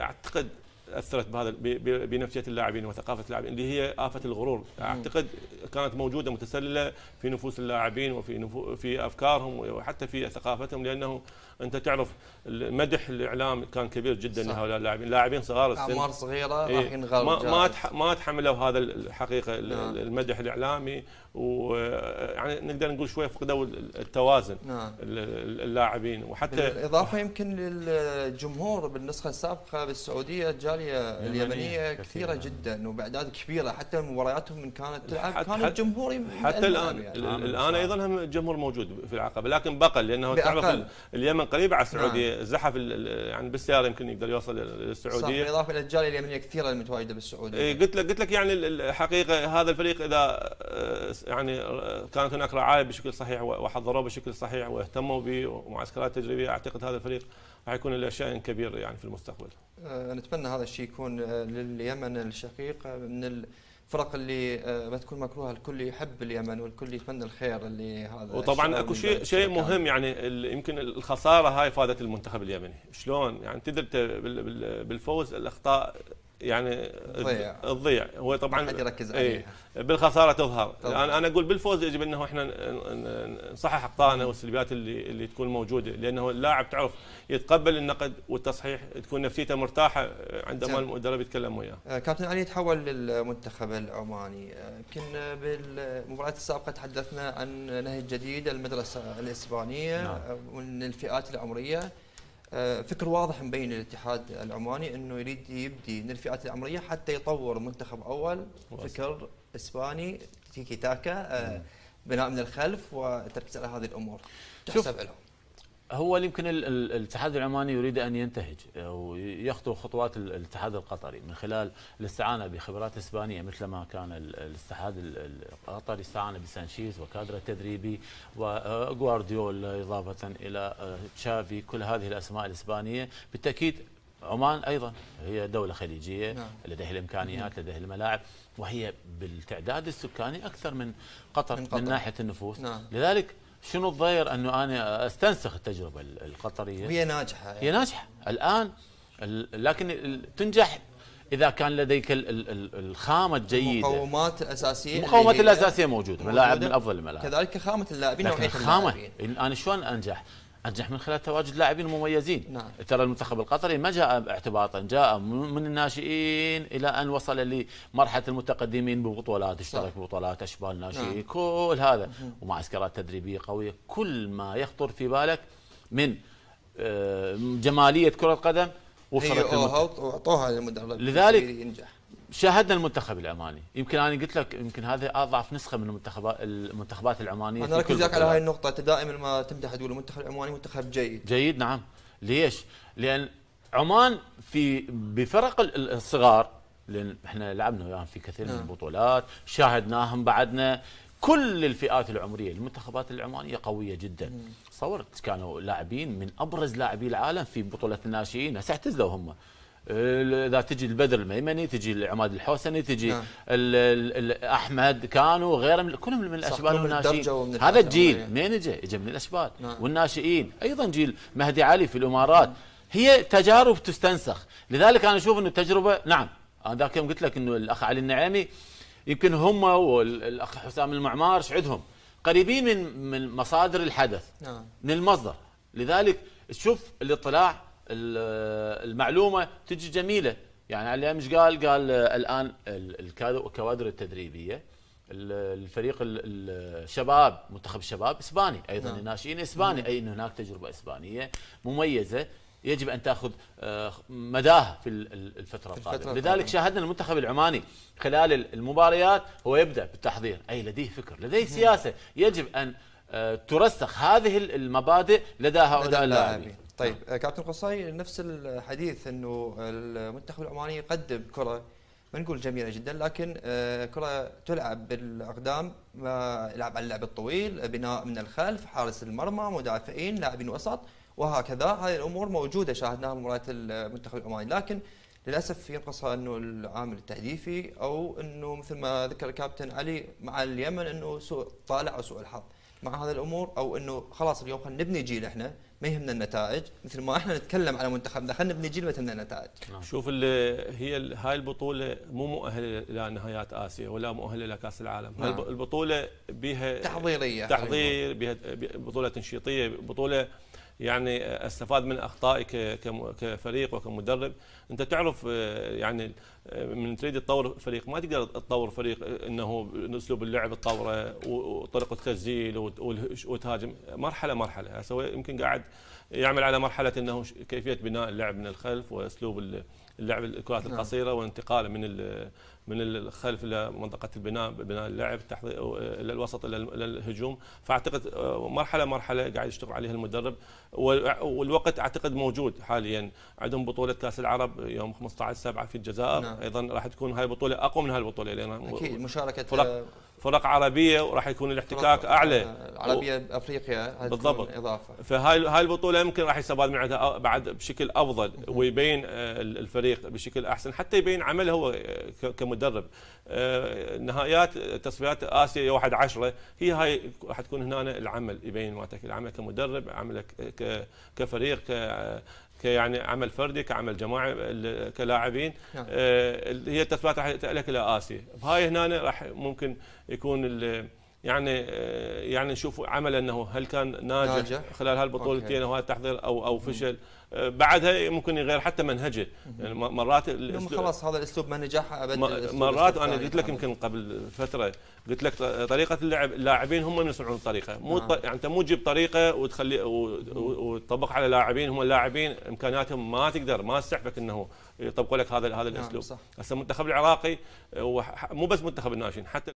أعتقد أثرت بهذا بنفسية اللاعبين وثقافة اللاعبين اللي هي آفة الغرور. أعتقد كانت موجودة متسللة في نفوس اللاعبين وفي نفو في أفكارهم وحتى في ثقافتهم لأنه أنت تعرف مدح الإعلام كان كبير جدا لهؤلاء اللاعبين. لاعبين صغار السن. أعمار صغيرة إيه. راح ينغر ما ما, تحملوا هذا الحقيقة نعم. المدح الإعلامي ويعني نقدر نقول شوية فقدوا التوازن نعم. اللاعبين. وحتى بالإضافة يمكن للجمهور بالنسخة السابقة بالسعوديه الجاليه اليمنيه كثيرة نعم. جدا وباعداد كبيرة حتى مبارياتهم من كانت تلعب كان الجمهور حتى الآن يعني. الآن أيضا هم الجمهور موجود في العقبه لكن بقل لأنه تعرف اليمن قريبه على السعودية نعم. زحف يعني بالسيارة يمكن يقدر يوصل للسعوديه صح بالإضافة إلى الجالية اليمنية كثيرة المتواجدة بالسعودية إيه قلت لك قلت لك يعني الحقيقة هذا الفريق إذا آه، يعني كانت هناك رعاية بشكل صحيح وحضروه بشكل صحيح واهتموا به ومعسكرات تدريبيه أعتقد هذا الفريق راح يكون له شأن كبير يعني في المستقبل. أه نتمنى هذا الشيء يكون آه، لليمن الشقيق من الفرق اللي آه، ما تكون مكروهة الكل يحب اليمن والكل يتمنى الخير اللي هذا وطبعا أكو شيء شيء مهم يعني يمكن الخسارة هاي فادت المنتخب اليمني، شلون؟ يعني تدري بالفوز الأخطاء يعني تضيع هو طبعا يركز عليها. إيه بالخسارة تظهر. أنا أنا أقول بالفوز يجب إنه إحنا نصحح اخطائنا والسلبيات اللي اللي تكون موجودة لأنه اللاعب تعرف يتقبل النقد والتصحيح تكون نفسيته مرتاحة عندما المدرب يتكلم وياه. آه، كابتن علي تحول للمنتخب العماني. آه، يمكن بالمباريات السابقة تحدثنا عن نهج جديد المدرسة الإسبانية نعم. من الفئات العمرية. آه، فكر واضح مبين للاتحاد العماني إنه يريد يبدي من الفئات العمرية حتى يطور منتخب أول فكر إسباني تيكي تاكا آه، بناء من الخلف وتركيز على هذه الأمور. تحسب لهم. هو يمكن الاتحاد العماني يريد أن ينتهج ويخطو خطوات الاتحاد القطري من خلال الاستعانة بخبرات إسبانية مثل ما كان الاتحاد القطري استعان بسانشيز وكادر التدريبي وغوارديولا إضافة إلى تشافي كل هذه الأسماء الإسبانية بالتأكيد عمان أيضا هي دولة خليجية نعم. لديها الإمكانيات لديها الملاعب وهي بالتعداد السكاني أكثر من قطر من, قطر. من ناحية النفوس نعم. لذلك شنو الضير أنه أنا أستنسخ التجربة القطرية؟ وهي ناجحة يعني. هي ناجحة. الآن لكن تنجح إذا كان لديك الخامة الجيدة. المقومات الأساسية المقومات الأساسية موجودة ملاعب من أفضل الملاعب. كذلك خامة اللاعبين لكن خامه أنا شلون أنجح؟ أنجح من خلال تواجد لاعبين مميزين. نعم. ترى المنتخب القطري ما جاء اعتباطا جاء من الناشئين إلى أن وصل لمرحلة المتقدمين ببطولات اشترك ببطولات أشبال ناشئين نعم. كل هذا. ومعسكرات تدريبية قوية كل ما يخطر في بالك من آه، جمالية كرة القدم وفرت واعطوها للمدرب لذلك ينجح. شاهدنا المنتخب العماني. يمكن أنا قلت لك يمكن هذه أضعف نسخة من المنتخبات المنتخبات العمانية أنا اركز على هاي النقطة أنت دائما ما تمدح تقول المنتخب العماني منتخب جيد. جيد نعم. ليش؟ لأن عمان في بفرق الصغار لأن إحنا لعبنا وياهم في كثير نعم. من البطولات شاهدناهم بعدنا. كل الفئات العمرية المنتخبات العمانية قوية جدا. صورت كانوا لاعبين من أبرز لاعبي العالم في بطولة الناشئين. هسه اعتزلوا هم. إذا تجي البدر الميمني تجي عماد الحوسني تجي نعم. أحمد كانوا وغيرهم كلهم من الأشبال والناشئين هذا الجيل منين اجى؟ اجى من الأشبال نعم. والناشئين أيضا جيل مهدي علي في الإمارات نعم. هي تجارب تستنسخ لذلك أنا أشوف إنه التجربة نعم أنا ذاك يوم قلت لك إنه الأخ علي النعيمي يمكن هم والأخ حسام المعمار عندهم قريبين من من مصادر الحدث نعم. من المصدر لذلك تشوف الاطلاع المعلومة تجي جميلة. يعني علي مش قال قال الآن الكوادر التدريبية الفريق الشباب منتخب الشباب إسباني أيضا نعم. الناشئين إسباني. أي انه هناك تجربة إسبانية مميزة يجب أن تأخذ آه، مداها في الفترة القادمة. لذلك شاهدنا المنتخب العماني خلال المباريات هو يبدأ بالتحضير. أي لديه فكر لديه سياسة. يجب أن آه، ترسخ هذه المبادئ لدى هؤلاء اللاعبين. طيب نعم. كابتن قصي نفس الحديث إنه المنتخب العماني يقدم كرة ما نقول جميلة جدا لكن آه، كرة تلعب بالأقدام يلعب على اللعب الطويل بناء من الخلف حارس المرمى مدافعين لاعبين وسط وهكذا هذه الأمور موجودة شاهدناها مباريات المنتخب العماني لكن للأسف ينقصها إنه العامل التهديفي أو إنه مثل ما ذكر الكابتن علي مع اليمن إنه سوء طالع أو سوء الحظ مع هذه الأمور أو إنه خلاص اليوم خلينا نبني جيل إحنا ما يهمنا النتائج مثل ما إحنا نتكلم على منتخبنا خلينا نبني جيل ما تهمنا النتائج. شوف ال- هي هاي البطولة مو مؤهلة إلى نهائيات آسيا ولا مؤهلة إلى كأس العالم. نعم. الب- البطولة بها تحضيرية تحضير بها بطولة تنشيطية بطولة يعني أستفاد من أخطائي كفريق وكمدرب. أنت تعرف آه، يعني من تريد تطور فريق ما تقدر تطور فريق إنه أسلوب اللعب تطوره وطريقه التسجيل وتهاجم. مرحلة مرحلة. هسه هو يمكن قاعد يعمل على مرحلة إنه كيفية بناء اللعب من الخلف وأسلوب ال- اللعب الكرات نعم. القصيرة وانتقاله من من الخلف إلى منطقة البناء بناء اللعب إلى الوسط إلى الهجوم. فأعتقد آه، مرحلة مرحلة قاعد يشتغل عليها المدرب. وال- والوقت أعتقد موجود حاليا. عندهم بطولة كأس العرب يوم 15 7 في الجزائر. نعم. أيضا راح تكون هاي البطولة أقوى من هاي البطولة لأن أكيد مشاركة فرق فرق عربية وراح يكون الاحتكاك أعلى. آه، العربيه بافريقيا بالضبط. إضافة. فهاي هاي البطولة يمكن راح يستفاد من عندها بعد بشكل أفضل ويبين آه، الفريق بشكل أحسن حتى يبين عمله هو آه، كمدرب. نهائيات تصفيات آسيا يوم 1 10 هي هاي راح تكون هنا العمل يبين مالتك العمل كمدرب عملك كفريق كيعني عمل فردي كعمل جماعي كلاعبين نعم. آه، هي التصفيات راح تأهلك إلى آسيا بهاي هنا راح ممكن يكون يعني آه، يعني نشوف عمل إنه هل كان ناجح, ناجح. خلال هالبطولتين. أو التحضير أو أو فشل آه، بعدها ممكن يغير حتى منهجه يعني مرات خلاص هذا الأسلوب ما نجح ابد مرات أنا. قلت لك يمكن قبل فترة قلت لك طريقة اللعب اللاعبين هم من يصنعون الطريقة مو. ط- يعني أنت مو تجيب طريقة وتخلي وتطبق على لاعبين هم اللاعبين إمكانياتهم ما تقدر ما تستحفك إنه يطبقوا لك هذا هذا نعم، الأسلوب. هسه المنتخب العراقي آه، مو بس منتخب الناشئين حتى